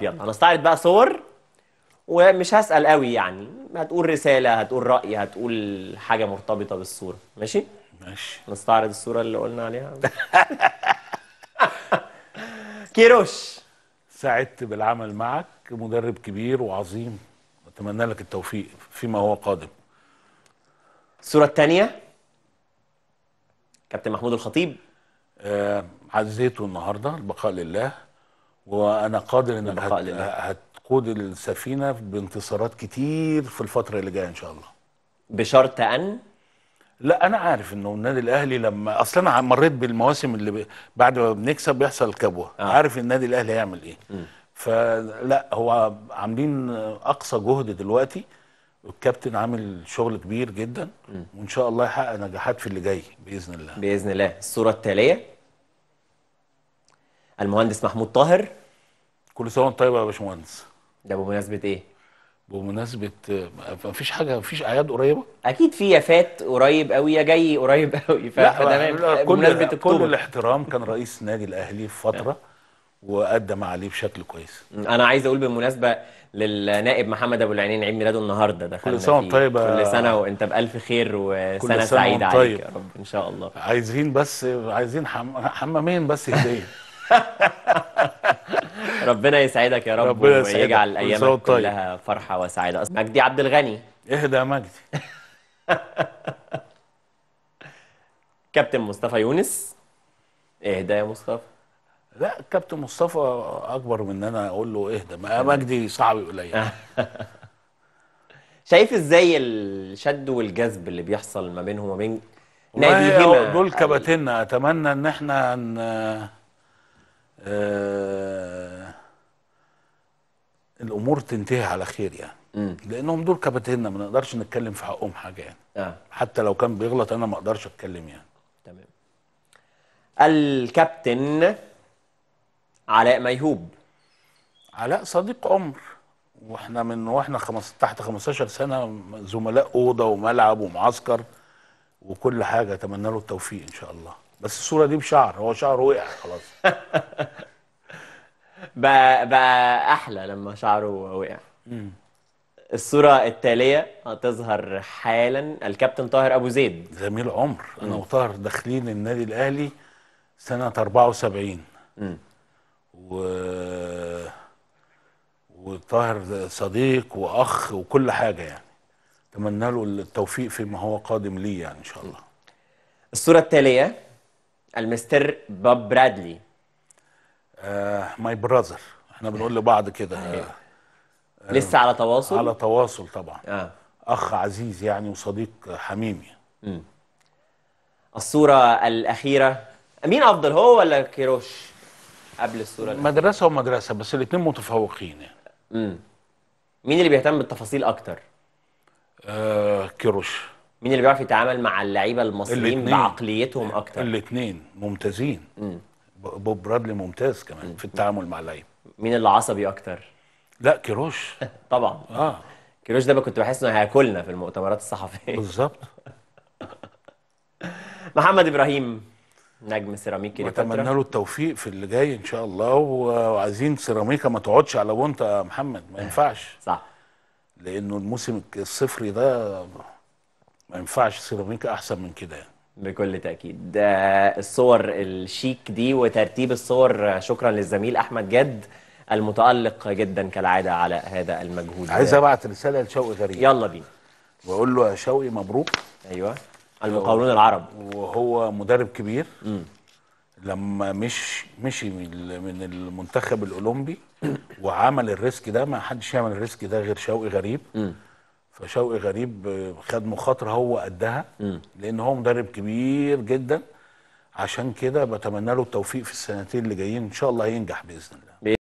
يلا هنستعرض بقى صور ومش هسأل قوي يعني. هتقول رسالة هتقول رأي هتقول حاجة مرتبطة بالصورة. ماشي؟ ماشي. نستعرض الصورة اللي قلنا عليها. كيروش. سعدت بالعمل معك مدرب كبير وعظيم. أتمنى لك التوفيق فيما هو قادم. الصورة الثانية كابتن محمود الخطيب. آه عزيته النهارده البقاء لله. وأنا قادر البقاء هت... هتقود السفينة بانتصارات كتير في الفترة اللي جاية إن شاء الله. بشرط أن؟ لا أنا عارف إنه النادي الأهلي لما أصلا أنا مريت بالمواسم اللي ب... بعد ما بنكسب بيحصل كبوة. آه. عارف النادي الأهلي هيعمل إيه. فلا هو عاملين أقصى جهد دلوقتي. والكابتن عامل شغل كبير جدا. وإن شاء الله يحقق نجاحات في اللي جاي بإذن الله. بإذن الله. الصورة التالية؟ المهندس محمود طاهر. كل سنة وانت طيب يا باشمهندس. ده بمناسبة إيه؟ بمناسبة ما فيش حاجة ما فيش أعياد قريبة؟ أكيد في يا فات قريب قوي يا جاي قريب قوي فتمام. كل كل الاحترام كان رئيس النادي الأهلي في فترة وقدم عليه بشكل كويس. أنا عايز أقول بالمناسبة للنائب محمد أبو العينين عيد ميلاده النهارده دخلنا كل سنة وأنت فيه. طيب يا- كل سنة وأنت بألف خير وسنة سعيدة عليك طيب. يا رب إن شاء الله. عايزين بس عايزين حم... حمامين بس هدية. ربنا يسعدك يا رب ربنا يسعدك. ويجعل أيامك طيب. كلها فرحة وسعادة. مجدي عبد الغني. اهدى يا مجدي. كابتن مصطفى يونس. اهدى يا مصطفى. لا كابتن مصطفى أكبر من إن أنا أقول له اهدى. ما مجدي صعب قليل شايف إزاي الشد والجذب اللي بيحصل ما بينهم وما بين ناديهما دول كباتنة أتمنى إن إحنا. آه... الأمور تنتهي على خير يعني. مم. لأنهم دول كباتنة ما نقدرش نتكلم في حقهم حاجة يعني. آه حتى لو كان بيغلط أنا ما أقدرش أتكلم يعني. تمام. الكابتن علاء ميهوب. علاء صديق عمر. وإحنا من وإحنا خمس تحت 15 سنة زملاء أوضة وملعب ومعسكر وكل حاجة أتمنى له التوفيق إن شاء الله. بس الصورة دي بشعر هو شعره وقع خلاص. بقى, بقى أحلى لما شعره وقع. الصورة التالية هتظهر حالا الكابتن طاهر أبو زيد. زميل عمر. أنا وطاهر داخلين النادي الأهلي سنة 74 مم. و وطاهر صديق وأخ وكل حاجة يعني. أتمنى له التوفيق فيما هو قادم ليه يعني إن شاء الله. الصورة التالية المستر بوب برادلي. my brother إحنا بنقول لبعض كده. آه لسه على تواصل؟ على تواصل طبعا. آه. أخ عزيز يعني وصديق حميمي الصورة الأخيرة. مين أفضل هو ولا كيروش؟ قبل الصورة الأخيرة؟ مدرسة ومدرسة بس الاثنين متفوقين يعني. مم. مين اللي بيهتم بالتفاصيل أكتر؟ آه كيروش. مين اللي بيعرف يتعامل مع اللعيبة المصريين. بعقليتهم أكتر؟ الاثنين ممتازين. ب- بوب برادلي ممتاز كمان في التعامل مع اللعيبه مين اللي عصبي أكتر؟ لا كيروش. طبعا. آه. كيروش ده كنت بحس إنه هياكلنا في المؤتمرات الصحفية. بالظبط. محمد إبراهيم نجم سيراميك واتمنى كليوباترا له التوفيق في اللي جاي إن شاء الله. وعايزين سيراميكا ما تقعدش على بونت يا محمد ما ينفعش. صح. لأنه الموسم الصفري ده ما ينفعش سيراميكا أحسن من كده يعني. بكل تأكيد. ده الصور الشيك دي وترتيب الصور شكرا للزميل أحمد جد المتألق جدا كالعادة على هذا المجهود. عايز أبعت رسالة لشوقي غريب. يلا بينا. واقول له يا شوقي مبروك. أيوه. المقاولون العرب. وهو مدرب كبير. لما مش مشي من ال- من المنتخب الأولمبي وعمل ال risk ده ما حدش يعمل الريسك ده غير شوقي غريب. فشوقي غريب خد مخاطرة هو قدها لأن هو مدرب كبير جدا. عشان كده بتمنى له التوفيق في السنتين اللي جايين. إن شاء الله هينجح بإذن الله.